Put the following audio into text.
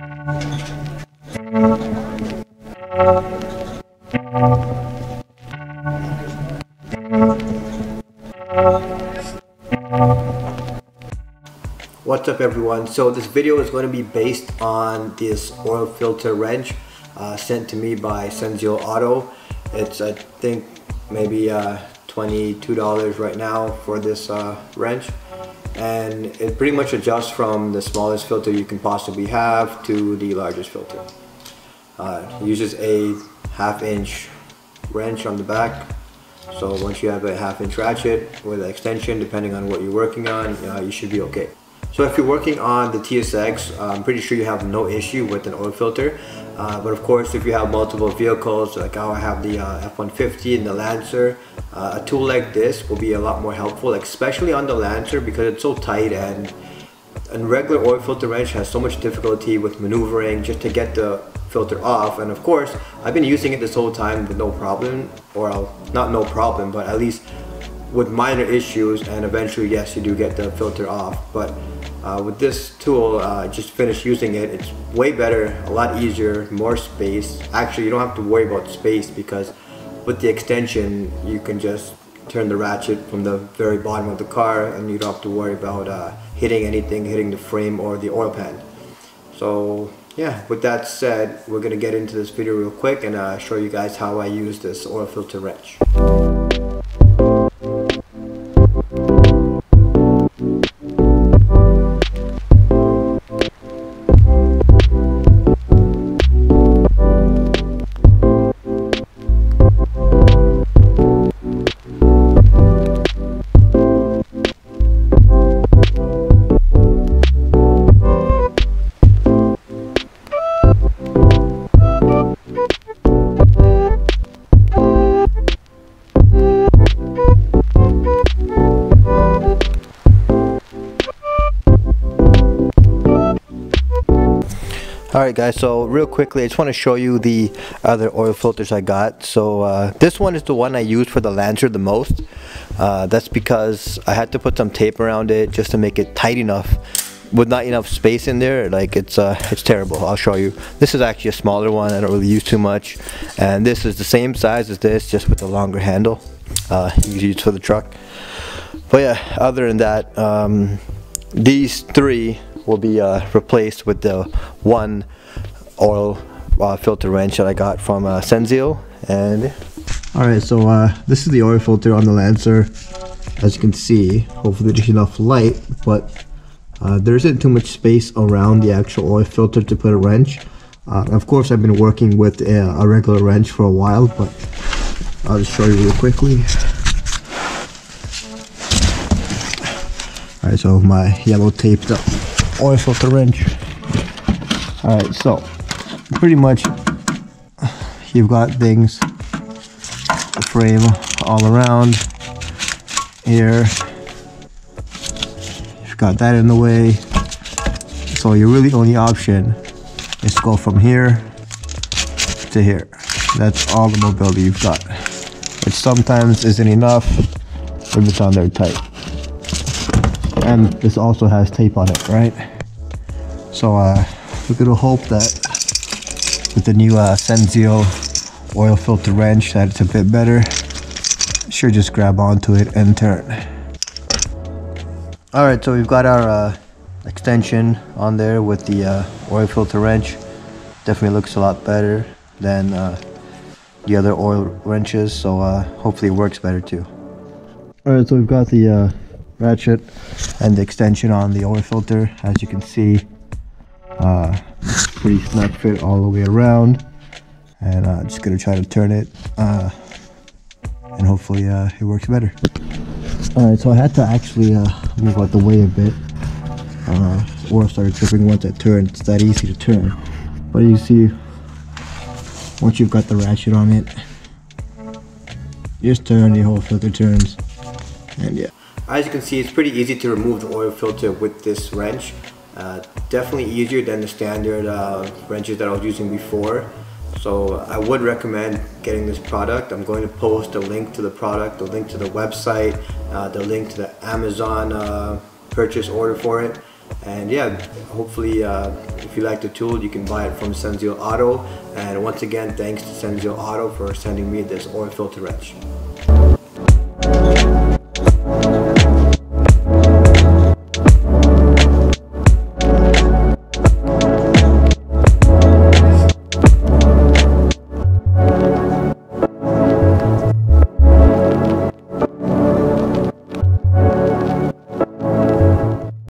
What's up everyone? So this video is going to be based on this oil filter wrench uh, sent to me by Senzeal Auto. It's I think maybe uh, $22 right now for this uh, wrench and it pretty much adjusts from the smallest filter you can possibly have to the largest filter. Uh, uses a half inch wrench on the back so once you have a half inch ratchet with an extension depending on what you're working on uh, you should be okay. So if you're working on the TSX, uh, I'm pretty sure you have no issue with an oil filter. Uh, but of course, if you have multiple vehicles, like I have the uh, F-150 and the Lancer, uh, a tool like this will be a lot more helpful, especially on the Lancer because it's so tight and a regular oil filter wrench has so much difficulty with maneuvering just to get the filter off and of course I've been using it this whole time with no problem or uh, not no problem but at least with minor issues and eventually yes you do get the filter off but uh, with this tool, uh, just finished using it. It's way better, a lot easier, more space. Actually, you don't have to worry about space because with the extension, you can just turn the ratchet from the very bottom of the car and you don't have to worry about uh, hitting anything, hitting the frame or the oil pan. So yeah, with that said, we're gonna get into this video real quick and uh, show you guys how I use this oil filter wrench. Alright guys, so real quickly I just want to show you the other oil filters I got. So uh, this one is the one I use for the Lancer the most. Uh, that's because I had to put some tape around it just to make it tight enough with not enough space in there. Like it's uh, it's terrible. I'll show you. This is actually a smaller one. I don't really use too much. And this is the same size as this just with a longer handle uh, you use for the truck. But yeah other than that um, these three will be uh, replaced with the one oil uh, filter wrench that I got from uh, Senzeal and alright so uh, this is the oil filter on the Lancer. As you can see hopefully there's enough light but uh, there isn't too much space around the actual oil filter to put a wrench. Uh, of course I've been working with a, a regular wrench for a while but I'll just show you real quickly. Alright, so my yellow taped up oil filter wrench. Alright, so pretty much you've got things, the frame all around here. You've got that in the way. So your really only option is to go from here to here. That's all the mobility you've got. Which sometimes isn't enough if it's on there tight and this also has tape on it right? So uh, we're gonna hope that with the new uh, Senzeal oil filter wrench that it's a bit better. Sure just grab onto it and turn all right so we've got our uh, extension on there with the uh, oil filter wrench. Definitely looks a lot better than uh, the other oil wrenches so uh, hopefully it works better too. All right so we've got the uh, ratchet and the extension on the oil filter. As you can see uh, pretty snug fit all the way around. And uh, just gonna try to turn it uh, and hopefully uh, it works better. Alright so I had to actually uh, move out the way a bit. Uh, or started tripping once I turned. It's that easy to turn. But you see once you've got the ratchet on it just turn the whole filter turns and yeah as you can see, it's pretty easy to remove the oil filter with this wrench. Uh, definitely easier than the standard uh, wrenches that I was using before. So I would recommend getting this product. I'm going to post a link to the product, the link to the website, uh, the link to the Amazon uh, purchase order for it. And yeah, hopefully uh, if you like the tool, you can buy it from Senzeal Auto. And once again, thanks to Senzeal Auto for sending me this oil filter wrench.